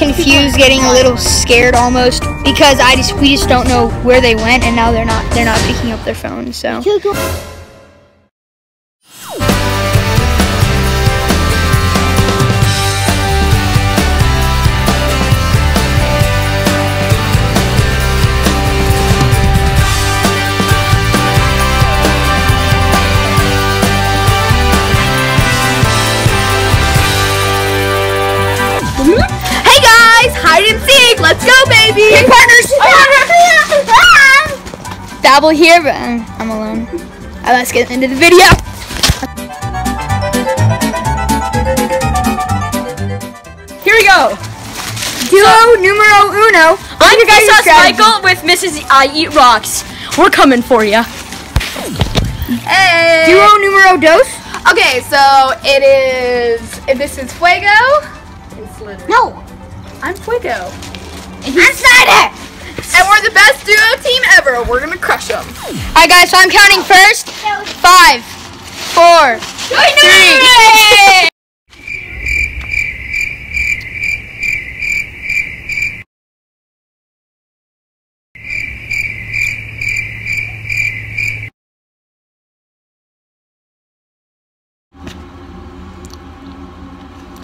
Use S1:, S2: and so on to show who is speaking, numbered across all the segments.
S1: confused, getting a little scared almost because I just we just don't know where they went, and now they're not they're not picking up their phones. So. Dabble here, but uh, I'm alone. Uh, let's get into the video.
S2: Here we go.
S1: Duo numero uno.
S2: I'm
S1: your guys'
S2: Vsauce
S1: strategy?
S2: Michael with Mrs. I Eat Rocks. We're coming for you. Hey.
S1: Duo numero dos.
S3: Okay, so it is. This is Fuego.
S1: No.
S3: I'm Fuego.
S1: I'm Snyder.
S3: And we're the best duo team ever. We're gonna crush them.
S1: All right, guys. So I'm counting first. Five, four, three.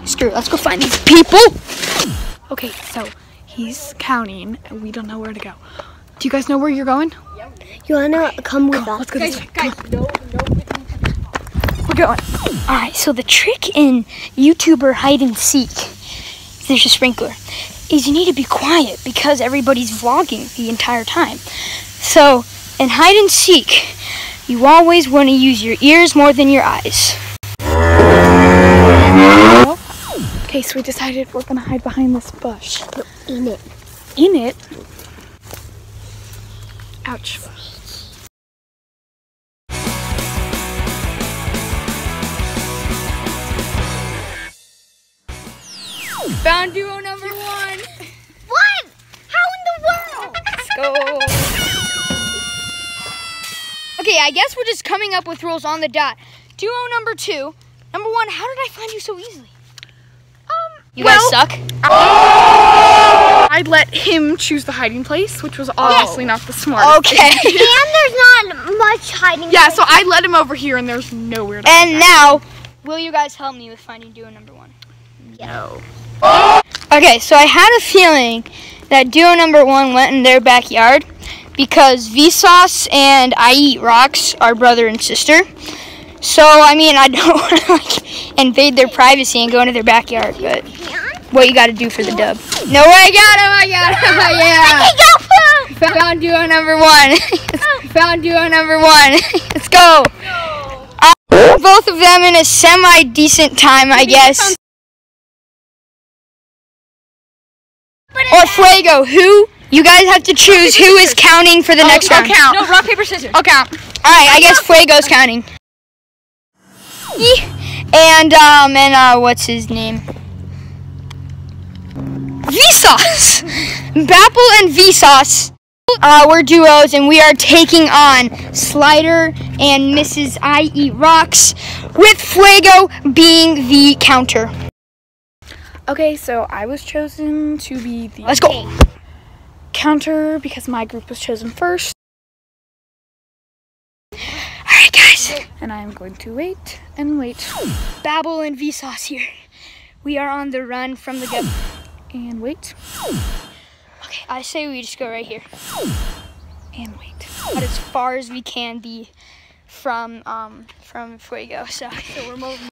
S1: Screw it. Let's go find these people.
S4: Okay, so he's counting and we don't know where to go. Do you guys know where you're going?
S5: You wanna come with us?
S4: Let's go this way. Come on. We're going.
S1: All right, so the trick in YouTuber hide and seek, there's a sprinkler, is you need to be quiet because everybody's vlogging the entire time. So in hide and seek, you always want to use your ears more than your eyes.
S4: Okay, so we decided we're gonna hide behind this bush.
S5: In it.
S4: In it. Ouch.
S1: Found duo number one.
S5: What? How in the world?
S1: Let's go. Okay, I guess we're just coming up with rules on the dot. Duo number two. Number one, how did I find you so easily? You
S4: well-
S1: guys suck. Oh!
S4: I let him choose the hiding place, which was oh. obviously not the smartest.
S1: Okay.
S5: and there's not much hiding.
S4: Yeah, so I let him over here and there's nowhere to
S1: and now, will you guys help me with finding duo number one?
S4: No.
S1: Okay, so I had a feeling that duo number one went in their backyard because Vsauce and I Eat Rocks are brother and sister. So I mean, I don't want to like invade their privacy and go into their backyard, but what you got to do for the dub? No, I got him! I got him! Yeah. Found duo number one. Found duo number one. Let's go. Uh, both of them in a semi decent time, I guess. Or Fuego, who? You guys have to choose who is counting for the next
S4: I'll
S1: round.
S4: count.
S2: No, rock, paper, scissors.
S4: I'll count.
S1: Alright, I guess Fuego's counting. And, um, and, uh, what's his name? Vsauce! Bapple and Vsauce. Uh, we're duos and we are taking on Slider and Mrs. I Eat Rocks with Fuego being the counter.
S4: Okay, so I was chosen to be the
S1: Let's go.
S4: counter because my group was chosen first,
S1: Alright, guys.
S4: And I am going to wait and wait
S1: Babble and Vsauce here. We are on the run from the gun.
S4: and wait
S1: Okay, I say we just go right here.
S4: and wait.
S1: But as far as we can be from um from Fuego. So, so we're moving.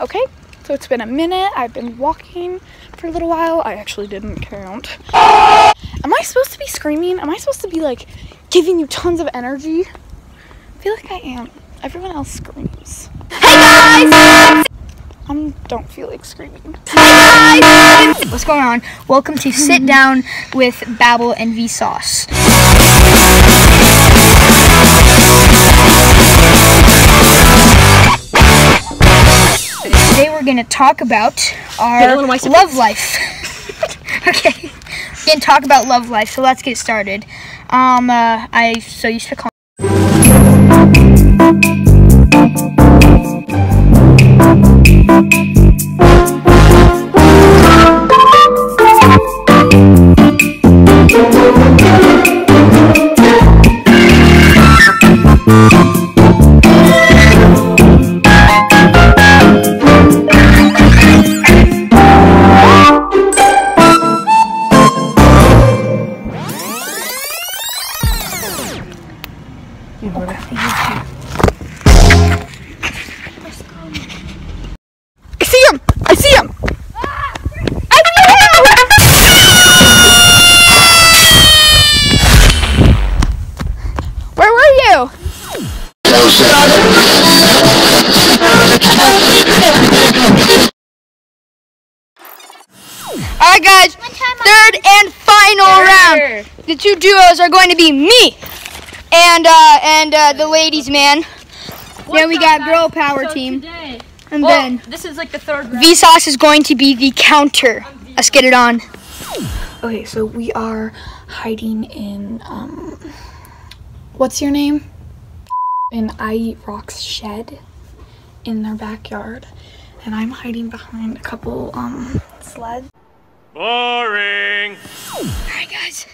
S4: Okay, so it's been a minute. I've been walking for a little while. I actually didn't count. Am I supposed to be screaming? Am I supposed to be like giving you tons of energy? I feel like I am. Everyone else screams. Hey guys! I don't feel like screaming. Hey guys!
S1: What's going on? Welcome to Sit Down with Babble and Vsauce. Today we're going to talk about our
S2: Halo and White
S1: love life. okay. We're going to talk about love life, so let's get started. Um, uh, I so used to call
S4: I see him! I see him! Where were you?
S1: Alright guys, third and final round. The two duos are going to be me and uh, and uh, the ladies' man. then we got girl power team,
S6: Today,
S1: and
S6: well,
S1: then
S6: this is like the third round.
S1: Vsauce is going to be the counter. Let's get it on.
S4: Okay, so we are hiding in um what's your name? In I Eat Rock's shed in their backyard. And I'm hiding behind a couple um sleds.
S7: Boring.
S1: All right, guys.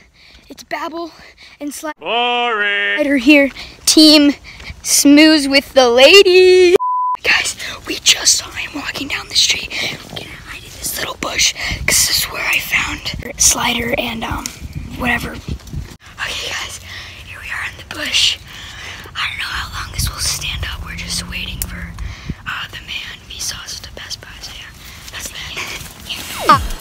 S1: It's Babel and Slider
S7: Boring.
S1: here. Team Smooth with the ladies. Guys, we just saw him walking down the street. We're gonna hide in this little bush because this is where I found Slider and um whatever. Okay, guys, here we are in the bush. I don't know how long this will stand up. We're just waiting for uh, the man Vsauce to pass by. So yeah, that's that.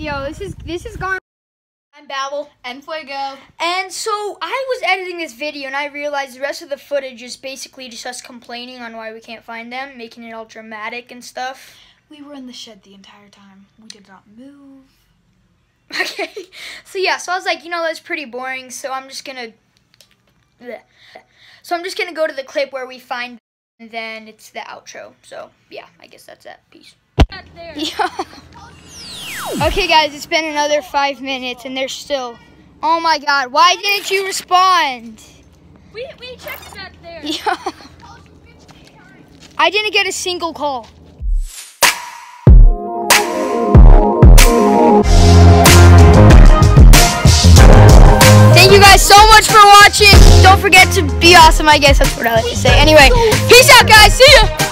S1: Yo, this is this is gone. I'm Babel.
S3: And Fuego.
S1: And so I was editing this video and I realized the rest of the footage is basically just us complaining on why we can't find them, making it all dramatic and stuff.
S4: We were in the shed the entire time. We did not move.
S1: Okay. So yeah, so I was like, you know, that's pretty boring, so I'm just gonna Bleh. So I'm just gonna go to the clip where we find and then it's the outro. So yeah, I guess that's it. Peace.
S6: Back there.
S1: Yeah. Okay guys, it's been another five minutes and they're still Oh my god, why didn't you respond?
S6: We, we checked back there.
S1: Yeah. I didn't get a single call. Thank you guys so much for watching. Don't forget to be awesome, I guess that's what I like to say. Anyway, peace out, guys. See ya.